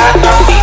I don't